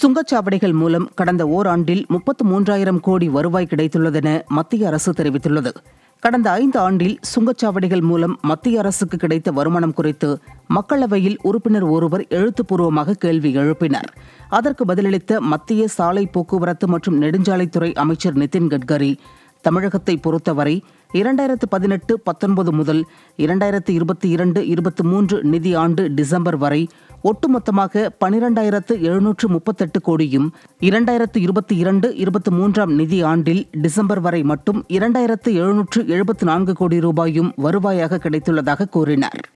சுங்கச்சாவடிகள் மூலம் கடந்த ஓராண்டில் முப்பத்து மூன்றாயிரம் கோடி வருவாய் கிடைத்துள்ளதென மத்திய அரசு தெரிவித்துள்ளது. கடந்த ஐந்து ஆண்டில் சுங்கச்சாவடிகள் மூலம் மத்திய அரசுக்கு கிடைத்த வருமானம் குறித்து மக்களவையில் உறுப்பினர் ஒருவர் எழுத்துப்பூர்வமாக கேள்வி எழுப்பினார். அதற்கு பதிலளித்த மத்திய சாலை போக்குவரத்து மற்றும் நெடுஞ்சாலைத்துறை அமைச்சர் நிதின் கட்கரி தமிழகத்தை பொறுத்தவரை இரண்டாயிரத்து பதினெட்டு பத்தொன்பது முதல் இரண்டாயிரத்து இருபத்தி இரண்டு இருபத்தி மூன்று நிதி ஆண்டு டிசம்பர் வரை ஒட்டுமொத்தமாக பனிரெண்டாயிரத்து எழுநூற்று முப்பத்தெட்டு கோடியும் இரண்டாயிரத்து இருபத்தி இரண்டு இருபத்தி மூன்றாம் நிதி ஆண்டில் டிசம்பர் வரை மட்டும் இரண்டாயிரத்து எழுநூற்று எழுபத்து நான்கு கோடி ரூபாயும் வருவாயாக கிடைத்துள்ளதாக கூறினார்.